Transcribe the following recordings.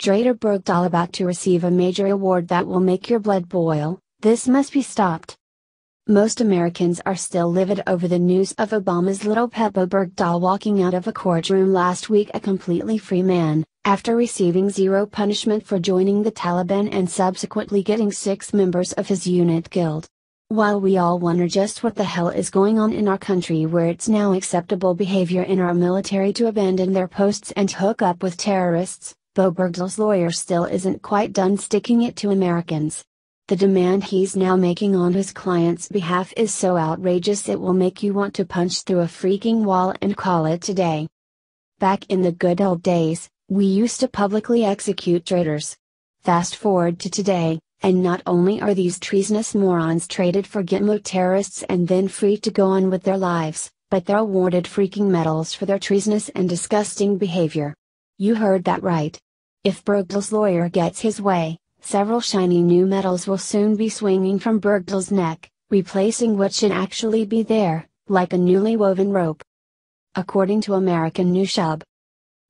Traitor Bergdahl about to receive a major award that will make your blood boil, this must be stopped. Most Americans are still livid over the news of Obama's little Peppo Bergdahl walking out of a courtroom last week a completely free man, after receiving zero punishment for joining the Taliban and subsequently getting six members of his unit killed. While we all wonder just what the hell is going on in our country where it's now acceptable behavior in our military to abandon their posts and hook up with terrorists, Bowe Bergdahl's lawyer still isn't quite done sticking it to Americans. The demand he's now making on his client's behalf is so outrageous it will make you want to punch through a freaking wall and call it today. Back in the good old days, we used to publicly execute traitors. Fast forward to today, and not only are these treasonous morons traded for Gitmo terrorists and then free to go on with their lives, but they're awarded freaking medals for their treasonous and disgusting behavior. You heard that right. If Bergdahl's lawyer gets his way, several shiny new medals will soon be swinging from Bergdahl's neck, replacing what should actually be there, like a newly woven rope. According to American Newshub,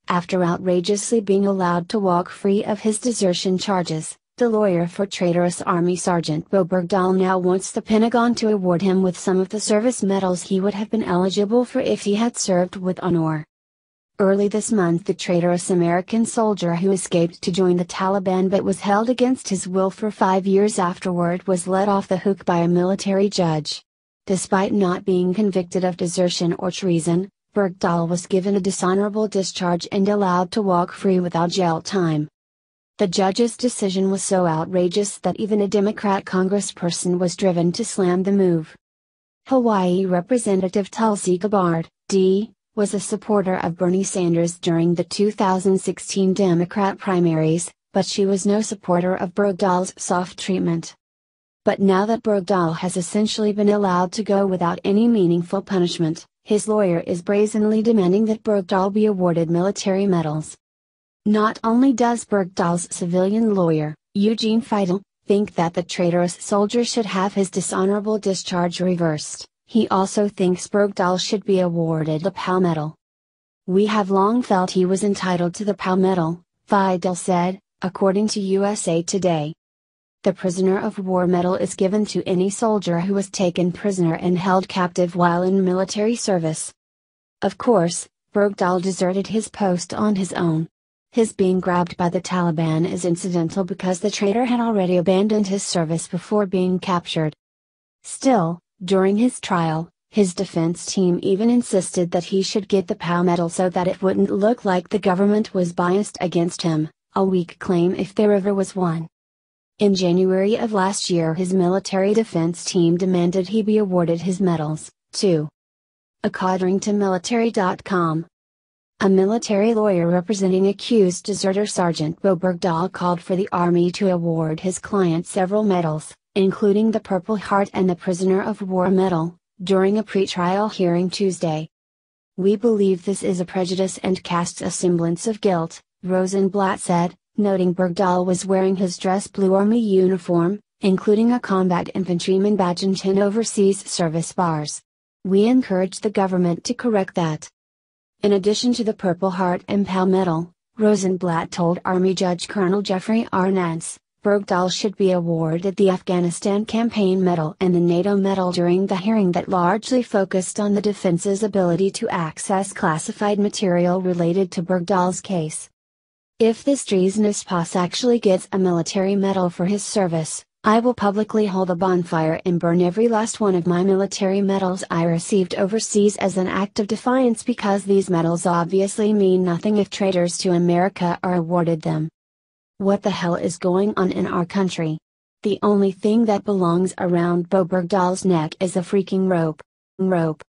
after outrageously being allowed to walk free of his desertion charges, the lawyer for traitorous Army Sergeant Bowe Bergdahl now wants the Pentagon to award him with some of the service medals he would have been eligible for if he had served with honor. Early this month, the traitorous American soldier who escaped to join the Taliban but was held against his will for five years afterward was let off the hook by a military judge. Despite not being convicted of desertion or treason, Bergdahl was given a dishonorable discharge and allowed to walk free without jail time. The judge's decision was so outrageous that even a Democrat congressperson was driven to slam the move. Hawaii Representative Tulsi Gabbard, D., was a supporter of Bernie Sanders during the 2016 Democrat primaries, but she was no supporter of Bergdahl's soft treatment. But now that Bergdahl has essentially been allowed to go without any meaningful punishment, his lawyer is brazenly demanding that Bergdahl be awarded military medals. Not only does Bergdahl's civilian lawyer, Eugene Fidell, think that the traitorous soldier should have his dishonorable discharge reversed, he also thinks Bergdahl should be awarded the POW Medal. We have long felt he was entitled to the POW Medal, Fidell said, according to USA Today. The Prisoner of War Medal is given to any soldier who was taken prisoner and held captive while in military service. Of course, Bergdahl deserted his post on his own. His being grabbed by the Taliban is incidental because the traitor had already abandoned his service before being captured. Still, during his trial, his defense team even insisted that he should get the POW medal so that it wouldn't look like the government was biased against him, a weak claim if there ever was one. In January of last year, his military defense team demanded he be awarded his medals, too. According to military.com, a military lawyer representing accused deserter Sergeant Bowe Bergdahl called for the Army to award his client several medals, including the Purple Heart and the Prisoner of War Medal, during a pretrial hearing Tuesday. We believe this is a prejudice and casts a semblance of guilt, Rosenblatt said, noting Bergdahl was wearing his dress blue Army uniform, including a combat infantryman badge and 10 overseas service bars. We encourage the government to correct that. In addition to the Purple Heart and POW Medal, Rosenblatt told Army Judge Colonel Jeffrey R. Nance, Bergdahl should be awarded the Afghanistan Campaign Medal and the NATO Medal during the hearing that largely focused on the defense's ability to access classified material related to Bergdahl's case. If this treasonous boss actually gets a military medal for his service, I will publicly hold a bonfire and burn every last one of my military medals I received overseas as an act of defiance because these medals obviously mean nothing if traitors to America are awarded them. What the hell is going on in our country? The only thing that belongs around Bowe Bergdahl's neck is a freaking rope. Rope.